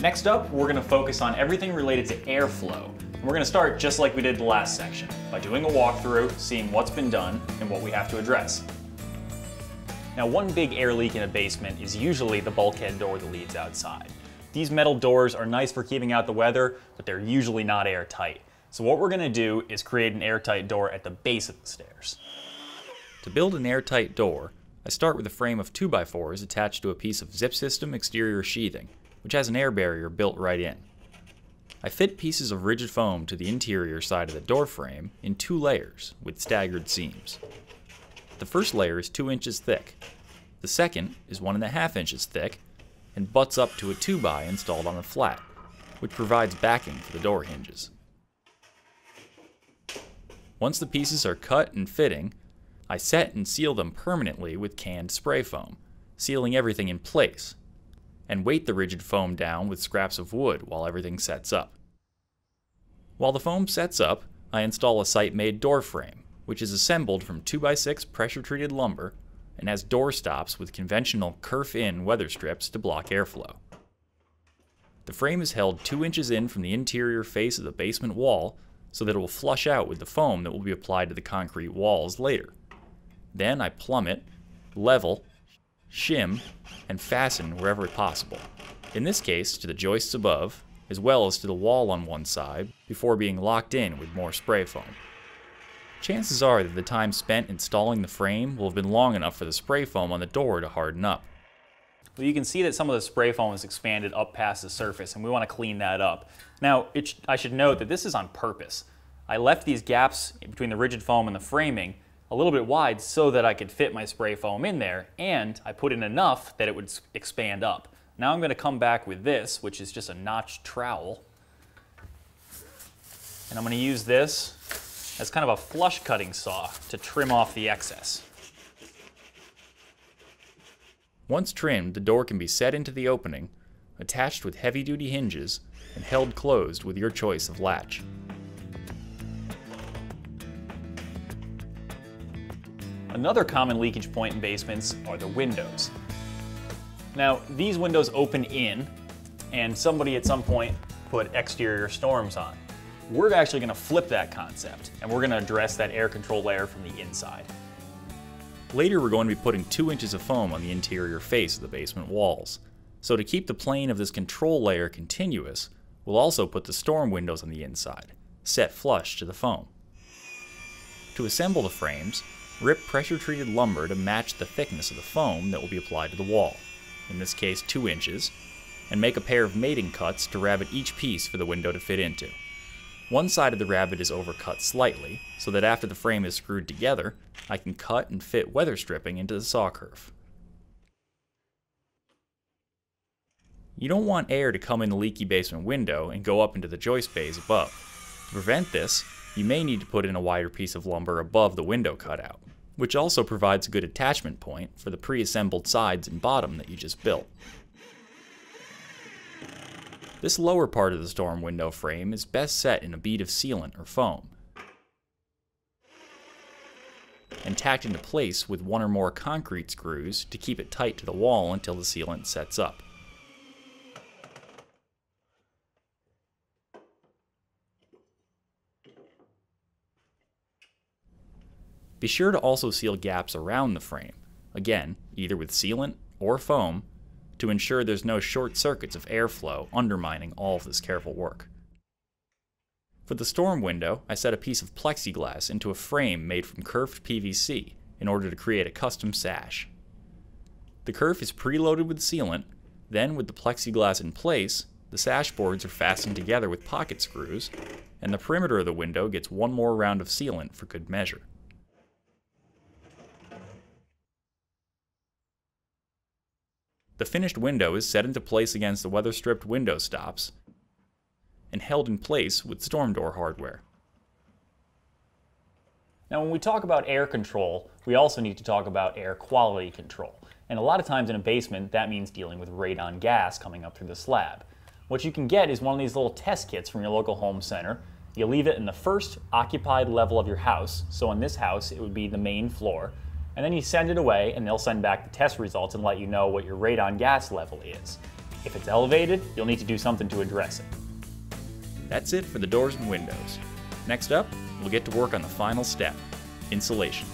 Next up, we're gonna focus on everything related to airflow. And we're gonna start just like we did the last section, by doing a walkthrough, seeing what's been done and what we have to address. Now, one big air leak in a basement is usually the bulkhead door that leads outside. These metal doors are nice for keeping out the weather, but they're usually not airtight. So what we're gonna do is create an airtight door at the base of the stairs. To build an airtight door, I start with a frame of 2x4s attached to a piece of zip system exterior sheathing, which has an air barrier built right in. I fit pieces of rigid foam to the interior side of the door frame in two layers with staggered seams. The first layer is 2 inches thick. The second is 1.5 inches thick and butts up to a 2x installed on the flat, which provides backing for the door hinges. Once the pieces are cut and fitting, I set and seal them permanently with canned spray foam, sealing everything in place, and weight the rigid foam down with scraps of wood while everything sets up. While the foam sets up, I install a site-made door frame, which is assembled from 2x6 pressure-treated lumber and has door stops with conventional kerf-in weather strips to block airflow. The frame is held 2 inches in from the interior face of the basement wall so that it will flush out with the foam that will be applied to the concrete walls later. Then I plumb it, level, shim, and fasten wherever possible. In this case, to the joists above, as well as to the wall on one side, before being locked in with more spray foam. Chances are that the time spent installing the frame will have been long enough for the spray foam on the door to harden up. Well, you can see that some of the spray foam is expanded up past the surface, and we want to clean that up. Now, sh I should note that this is on purpose. I left these gaps between the rigid foam and the framing a little bit wide so that I could fit my spray foam in there, and I put in enough that it would expand up. Now I'm going to come back with this, which is just a notched trowel, and I'm going to use this as kind of a flush cutting saw to trim off the excess. Once trimmed, the door can be set into the opening, attached with heavy-duty hinges, and held closed with your choice of latch. Another common leakage point in basements are the windows. Now, these windows open in, and somebody at some point put exterior storms on. We're actually gonna flip that concept, and we're gonna address that air control layer from the inside. Later, we're going to be putting 2 inches of foam on the interior face of the basement walls. So to keep the plane of this control layer continuous, we'll also put the storm windows on the inside, set flush to the foam. To assemble the frames, rip pressure-treated lumber to match the thickness of the foam that will be applied to the wall, in this case 2 inches, and make a pair of mating cuts to rabbet each piece for the window to fit into. One side of the rabbet is overcut slightly, so that after the frame is screwed together, I can cut and fit weather stripping into the saw kerf. You don't want air to come in the leaky basement window and go up into the joist bays above. To prevent this, you may need to put in a wider piece of lumber above the window cutout, which also provides a good attachment point for the pre-assembled sides and bottom that you just built. This lower part of the storm window frame is best set in a bead of sealant or foam and tacked into place with one or more concrete screws to keep it tight to the wall until the sealant sets up. Be sure to also seal gaps around the frame, again, either with sealant or foam, to ensure there's no short circuits of airflow undermining all of this careful work. For the storm window, I set a piece of plexiglass into a frame made from kerfed PVC in order to create a custom sash. The kerf is preloaded with sealant, then with the plexiglass in place, the sash boards are fastened together with pocket screws, and the perimeter of the window gets one more round of sealant for good measure. The finished window is set into place against the weather-stripped window stops and held in place with storm door hardware. Now when we talk about air control, we also need to talk about air quality control. And a lot of times in a basement, that means dealing with radon gas coming up through the slab. What you can get is one of these little test kits from your local home center. You leave it in the first occupied level of your house. So in this house, it would be the main floor and then you send it away and they'll send back the test results and let you know what your radon gas level is. If it's elevated, you'll need to do something to address it. That's it for the doors and windows. Next up, we'll get to work on the final step, insulation.